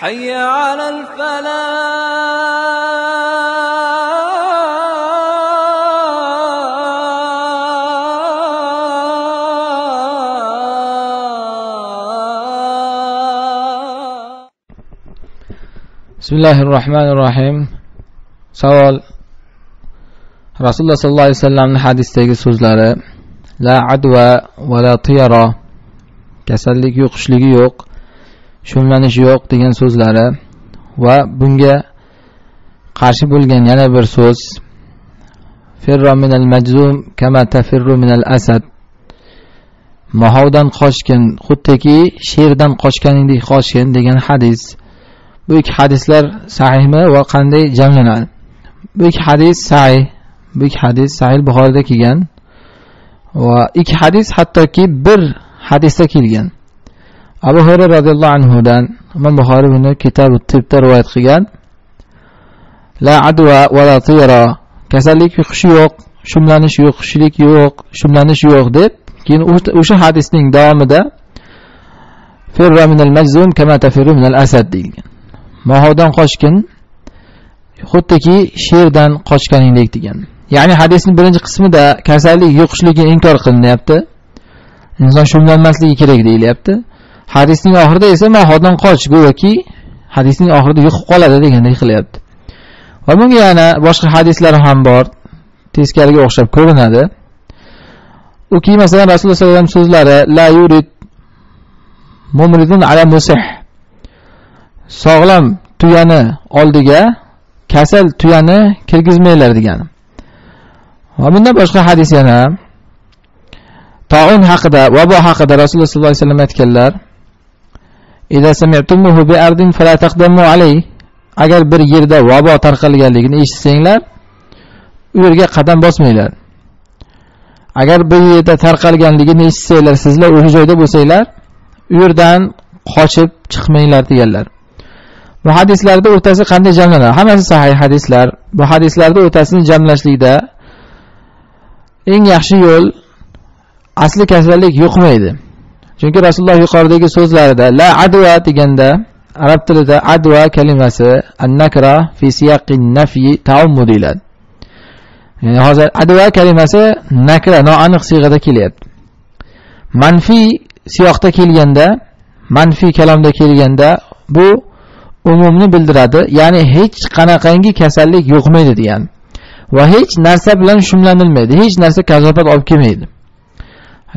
حي على الفلاح. بسم الله الرحمن الرحيم سؤال رسول الله صلى الله عليه وسلم حديث تيجي لا عدوى ولا طيرة كسلك يوق شلقي shug'ullanish yo'q degan so'zlari va bunga qarshi bo'lgan yana bir so'z. Firro minal majzum kama tafirru minal asad. Mahovdan qochgin xuddiki sherdan qochganingdek qochgin degan hadis. Bu ikki hadislar sahihmi va qanday jamlanadi? Bu ikki hadis sahih bu ikki hadis sahih buxoriyda kelgan va ikki hadis hattoki bir hadisda kelgan. Abu hurayra roziyallohu anhudan imom buxoriy buni kitobi tibda rivoyat qilgan. La adva va la tira. Kasallik yuqishi yo'q shumlanish yuqishlik yo'q shumlanish yo'q deb keyin o'sha hadisning davomida firra minal majzum kama tafirru minal asad deyilgan. Mohovdan qochgin xuddiki sherdan qochganingdek degan. Ya'ni hadisning birinchi qismida kasallik yo'qishligi inkor qilinyapti. Inson shumlanmasligi kerak deyilyapti. Hadisning oxirida esa mahodan qoch go'yoki hadisning oxirida yuqib qoladi degandek qilyapti. Va bunga yana boshqa hadislar ham bor. Teskariga o'xshab ko'rinadi. Uki masalan rasululloh sallallohu alayhi vasallam so'zlari la yurid mumridun ala musih. Sog'lom tuyani oldiga kasal tuyani kirgizmanglar degani. Va bundan boshqa hadis yana. Taun haqida vabo haqida rasululloh sollallohu alayhi vasallam aytganlar agar bir yerda vabo tarqalganligini eshitsanglar u yerga qadam bosmanglar agar bir yerda tarqalganligini eshitsanglar sizlar o'sha joyda bo'lsanglar u yerdan qochib chiqmanglar deganlar bu hadislarda o'rtasi qanday jamlanadi hammasi sahih hadislar bu hadislarda o'rtasini jamlashlikda eng yaxshi yo'l asli kasallik yuqmaydi chunki rasululloh yuqoridagi so'zlarida la adva deganda arab tilida adva kalimasi annakra fi siyaqi nafyi taummu deyiladi. Ya'ni hozir adva kalimasi nakra noaniq siyg'ada kelyapti. Manfiy siyoqda kelganda manfiy kalomda kelganda bu umumni bildiradi. Ya'ni hech qanaqangi kasallik yuqmaydi degani va hech narsa bilan shumlanilmaydi. Hech narsa kazofat olib kelmaydi.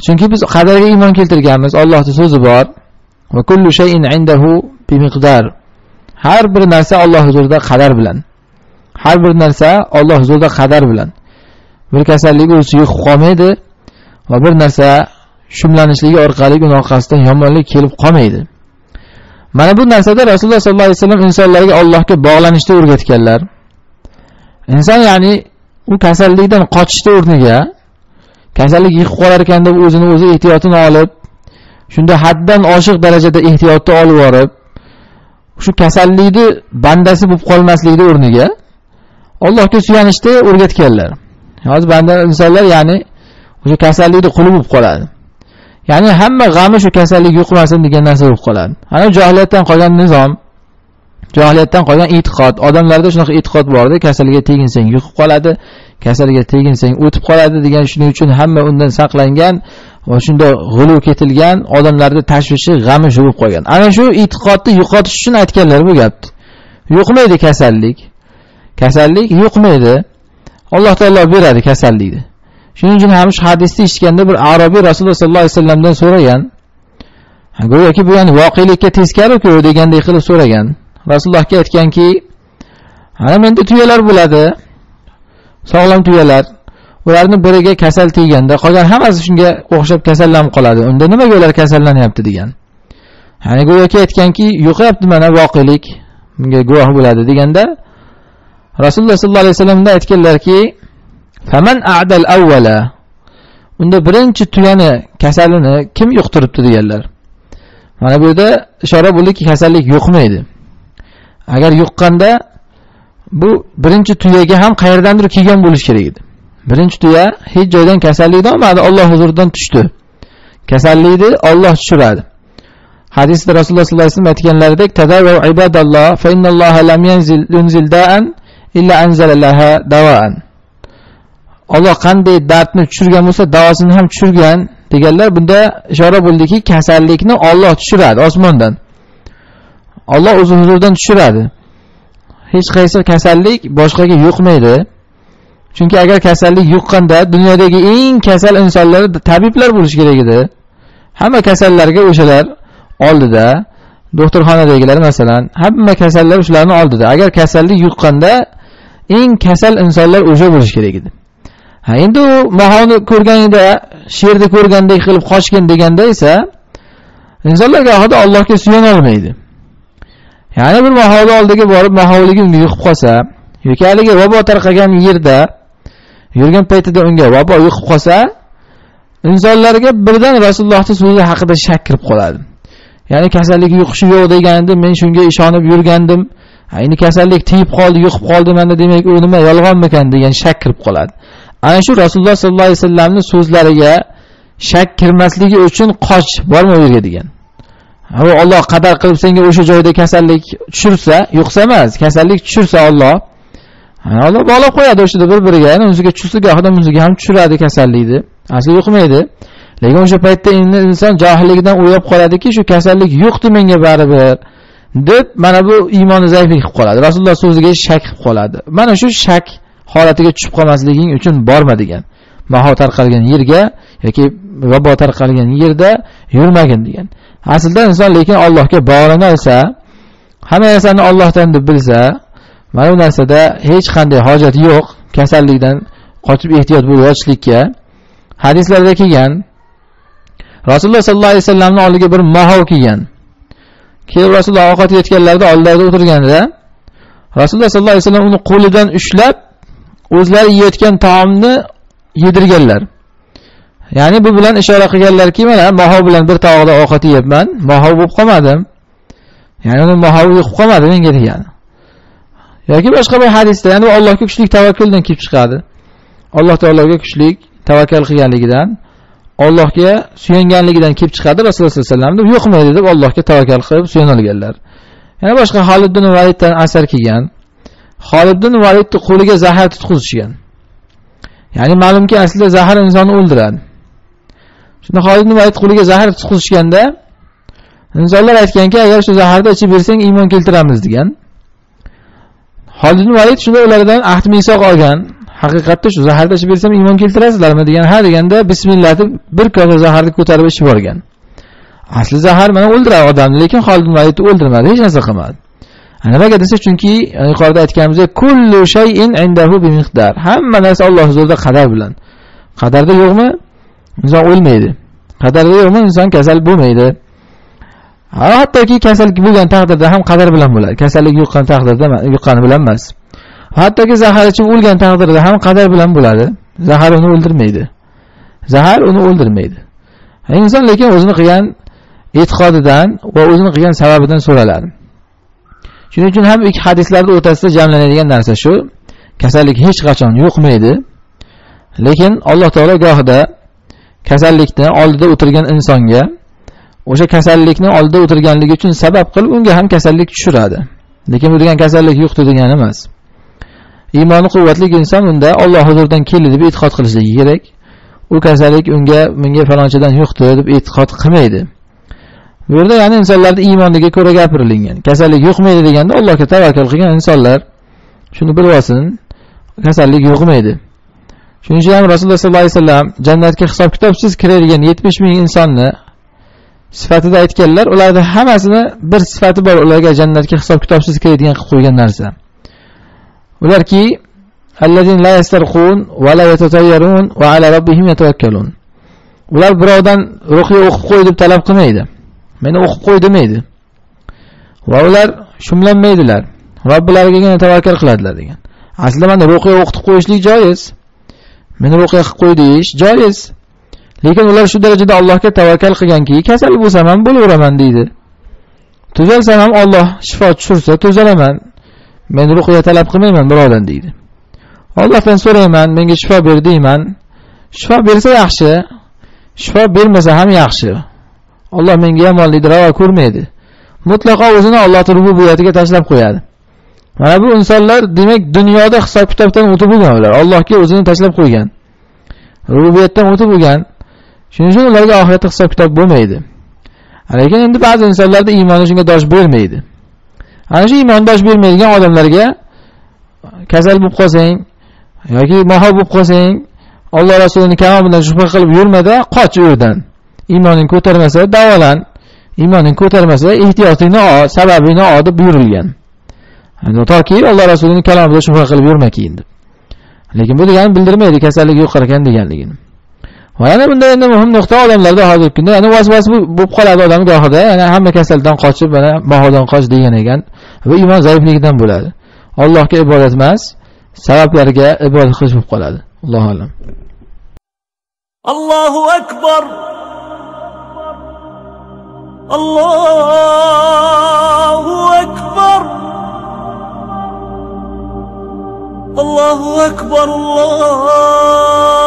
Chunki biz qadarga iymon keltirganmiz allohni so'zi bor. Va kullu shayin indahu bi miqdar har bir narsa olloh huzurida qadar bilan. Har bir narsa olloh huzurida qadar bilan. Bir kasallik o'zi yuqib qolmaydi va bir narsa shumlanishligi orqali uni orqasidan yomonlik kelib qolmaydi. Mana bu narsada rasululloh sollallohu alayhi vasallam insonlarga allohga bog'lanishni o'rgatganlar. Inson ya'ni u kasallikdan qochishni o'rniga kasallik yiqib qolar ekan deb o'zini o'zi ehtiyotini olib shunda haddan oshiq darajada ehtiyotni olib yuborib shu kasallikni bandasi bo'lib qolmaslikni o'rniga allohga suyanishni o'rgatganlar. Hozir banda insonlar ya'ni o'sha kasallikni quli bo'lib qoladi. Ya'ni hamma g'ami shu kasallik yuqmasin degan narsa bo'lib qoladi. Ana johiliyatdan qolgan nizom johiliyatdan qolgan e'tiqod. Odamlarda shunaqa e'tiqod borda kasalga teginsang yuqib qoladi. Kasalga teginsang o'tib qoladi degan shuning uchun hamma undan saqlangan va shunda g'uluv ketilgan odamlarni tashvishi g'ami shu bo'lib qolgan. Ana shu e'tiqodni yo'qotish uchun aytganlar bu gapni yo'qmaydi kasallik. Kasallik yo'qmaydi. Alloh taolo beradi kasallikni. Shuning uchun ham shu hadisni eshitganda bir arobiy rasululloh sollallohu alayhi vasallamdan so'ragan go'yoki bu yani voqelikka teskariku? deganday qilib so'ragan. Rasulullohga aytganki ana menda tuyalar bo'ladi. Sog'lom tuyalar ularni biriga kasal teganda qolgan hammasi shunga o'xshab kasallanib qoladi. Unda nimaga ular kasallanyapti degan. Ya'ni go'yoki aytganki yo'qyapti mana voqelik bunga guvoh bo'ladi deganda rasululloh sollallohu alayhi vasallamda aytganlarki faman a'dal avvala unda birinchi tuyani kasalini kim yuqtiribdi deganlar. Mana bu yerda ishora bo'ldiki kasallik yuqmaydi agar yuqqanda bu birinchi tuyaga ham qayerdandir kelgan bo'lishi kerak edi. Birinchi tuya hech joydan kasallikni olmadi olloh huzuridan tushdi. Kasallikni olloh tushiradi. Hadisda rasululloh sollallohu alayhi vasallam aytganlaridek tadavvu ibadalloh fa innalloha lam yunzil da'an illa anzala laha dawaan. Alloh qanday dardni tushirgan bo'lsa davosini ham tushirgan deganlar bunda ishora bo'ldiki kasallikni Alloh tushiradi osmondan. Alloh o'zi huzuridan tushiradi. Hech qaysi kasallik boshqaga yuqmaydi. Chunki agar kasallik yuqqanda dunyodagi eng kasal insonlar tabiblar bo'lishi kerak edi. Hamma kasallarga o'shalar oldida doktorxonadagilar masalan hamma kasallar shularni oldida. Agar kasallik yuqqanda eng kasal insonlar o'sha bo'lishi kerak edi. Ha endi u mahoni ko'rganida sherni ko'rgandek qilib qochgin deganda esa insonlar gohida allohga suyana olmaydi. Ya'ni bir mahoni oldiga borib mahovligi unga yuqib qolsa yoki haligi vabo tarqagan yerda yurgan paytida unga vabo yuqib qolsa insonlarga birdan rasulullohni so'zi haqida shak kirib qoladi. Ya'ni kasallik yuqishi yo'q degandi men shunga ishonib yurgandim endi kasallik tiyib qoldi yuqib qoldi mana demak u nima yolg'onmikan degan shak kirib qoladi. Ana shu rasululloh sollallohu alayhi vasallamni so'zlariga shak kirmasligi uchun qoch borma u yerga degan. U Alloh qadar qilib senga o'sha joyda kasallik tushirsa yo'qsa emas kasallik tushirsa olloh olloh bog'lab qo'yadi o'shada bir biriga yani o'ziga tushsa gohida o'ziga ham tushiradi kasallikni. Asli yuqmaydi. Lekin o'sha paytda endi inson johilligidan o'ylab qoladiki shu kasallik yo'qdi menga baribir deb mana bu iymoni zaiflik qilib qoladi. Rasululloh so'ziga shak qilib qoladi. Mana shu shak holatiga tushib qolmasliging uchun borma degan maho tarqalgan yerga yoki vabo tarqalgan yerda yurmagin degan. Aslida inson lekin allohga bog'lana olsa hamma narsani ollohdan deb bilsa mana bu narsada hech qanday hojat yo'q kasallikdan qochib ehtiyot bo'lib yotishlikka. Hadislarda kelgan rasululloh sollallohu alayhi vasallamni oldiga bir mahov kelgan. Keyin rasululloh ovqat yeyotganlarida oldilarida o'tirganida rasululloh sollallohu alayhi vasallam uni qo'lidan ushlab o'zlari yeyotgan taomni yedirganlar. Ya'ni bu bilan ishora qilganlarki mana mahov bilan bir tovoqda ovqat yeyapman mahov bo'lib qolmadim ya'ni uni mahovi yo'qib qolmadi menga degani yoki boshqa bir hadisda ya'ni allohga kuchlik tavakkuldan kelib chiqadi alloh taologa kuchlik tavakkal qilganligidan Allohga suyanganligidan kelib chiqadi Rasululloh sallallohu alayhi vasallam deb yo'qmaydi deb Allohga tavakkal qilib suyanolganlar. Yana boshqa Xolid Validdan asar kelgan. Xolid Validni qo'liga zahar tutqizishgan. Ya'ni ma'lumki aslida zahar insonni o'ldiradi. Shunda Xolid ibn Valid qo'liga zahar tutqizishganda insonlar aytganki, agar shu zaharni ichib bersang iymon keltiramiz degan. Xolid ibn Valid shunda ulardan ahd misoq olgan. haqiqatda shu zaharni ichib bersam iymon keltirasizlarmi degan ha deganda bismillah deb bir kosa zaharni ko'tarib ichib yuborgan asli zahar mana o'ldiradi odamni lekin Xolid ibn Validni o'ldirmadi hech narsa qilmadi nimaga desa chunki e, yuqorida aytganimizdek kullu shayin indahu bi miqdar hamma narsa Alloh huzurida qadar bilan qadarda yo'qmi inson o'lmaydi. Qadarda yo'qmi? Inson kasal bo'lmaydi. Hattoki kasallik bo'lgan taqdirda ham qadar bilan bo'ladi. Kasallik yuqqan taqdirda yuqqani bilan emas. Hattoki zahar ichib o'lgan taqdirda ham qadar bilan bo'ladi. Zahar uni o'ldirmaydi. Zahar uni o'ldirmaydi. Inson lekin o'zini qilgan e'tiqodidan va o'zini qilgan sababidan so'raladi. Shuning uchun ham ikki hadislarda o'rtasida jamlanadigan narsa shu. Kasallik hech qachon yuqmaydi lekin alloh taolo gohida kasallikni oldida o'tirgan insonga o'sha kasallikni oldida o'tirganligi uchun sabab qilib unga ham kasallik tushiradi. Lekin bu degan kasallik yuqdi degani emas. Iymoni quvvatli inson unda Alloh huzuridan keldi deb e'tiqod qilishligi kerak. U kasallik unga menga falonchidan yuqdi deb e'tiqod qilmaydi. Bu yerda ya'ni insonlarni iymoniga ko'ra gapirilgan. Kasallik yuqmaydi deganda allohga tavakkal qilgan insonlar shuni bilib olsin kasallik yuqmaydi shuning uchun ham rasululloh sollallohu alayhi vasallam jannatga hisob kitobsiz kiradigan yetmish ming insonni sifatida aytganlar ularni hammasini bir sifati bor ularga jannatga hisob kitobsiz kiradigan qilib qo'ygan narsa. Ularki allazin la va la va ala robbihim ular birovdan ruhiy o'qib qo'y deb talab qilmaydi meni o'qib qo'y demaydi. Va ular shumlanmaydilar robbilarigagina tavakkal qiladilar degan. Aslida mana ruqiya o'qitib qo'yishlik joiz. Meni ruqiya qilib qo'y deyish joiz. Lekin ular shu darajada allohga tavakkal qilganki kasal bo'lsam ham bo'laveraman deydi. Tuzalsam ham olloh shifo tushirsa tuzalaman. Men ruqya talab qilmayman birovdan deydi. Ollohdan so'rayman menga shifo ber deyman. Shifo bersa yaxshi shifo bermasa ham yaxshi. Alloh menga yomonlikni ravo ko'rmaydi. Mutlaqo o'zini Alloh rububiyatiga tashlab qo'yadi. Mana bu insonlar demak dunyoda hisob kitobdan o'tib bo'lgan ular. Allohga o'zini tashlab qo'ygan. Rububiyatdan o'tib bo'lgan. Shuning uchun ularga oxiratda hisob kitob bo'lmaydi. Lekin endi ba'zi insonlarda iymoni shunga dosh bermaydi. Ana shu iymon dosh bermaydigan odamlarga kasal bo'lib qolsang yoki moho bo'lib qolsang, Alloh rasulini kalom bilan shubha qilib yurmada, qoch u yerdan. Iymoning ko'tarmasa davolan. Iymoning ko'tarmasa ehtiyotingni ol, sababini ol deb buyurilgan. toki alloh rasulini kalomida shubha qilib yurma keyin deb lekin bu degani bildirmaydi kasallik yo'qar ekan deganligini. Va yana bunda endi muhim nuqta odamlarda hozirgi kunda yana vasvas bo'lib qoladi odam gohida yana hamma kasaldan qochib mana bahodan qoch degan ekan va iymon zaifligidan bo'ladi. Allohga ibodat emas sabablarga ibodat qilish bo'lib qoladi. Allohu alam. Allohu akbar. Alloh الله أكبر الله.